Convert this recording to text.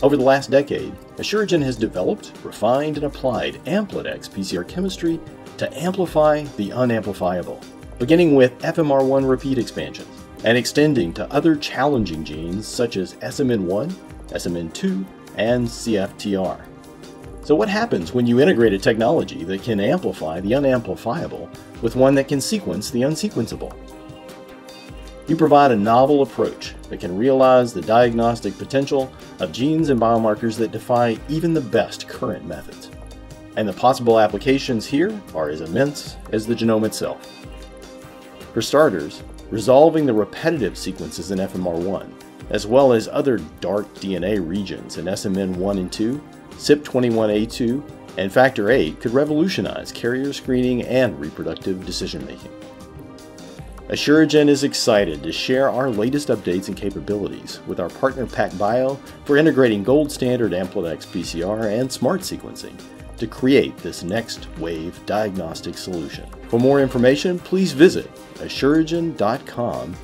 Over the last decade, Asuragen has developed, refined, and applied AmplideX PCR chemistry to amplify the unamplifiable, beginning with FMR1 repeat expansions and extending to other challenging genes such as SMN1, SMN2, and CFTR. So what happens when you integrate a technology that can amplify the unamplifiable with one that can sequence the unsequenceable? You provide a novel approach that can realize the diagnostic potential of genes and biomarkers that defy even the best current methods. And the possible applications here are as immense as the genome itself. For starters, resolving the repetitive sequences in FMR1, as well as other dark DNA regions in SMN1 and 2, CYP21A2, and Factor VIII could revolutionize carrier screening and reproductive decision making. Asuragen is excited to share our latest updates and capabilities with our partner PacBio for integrating gold standard AmplideX PCR and SMRT sequencing to create this next wave diagnostic solution. For more information, please visit asuragen.com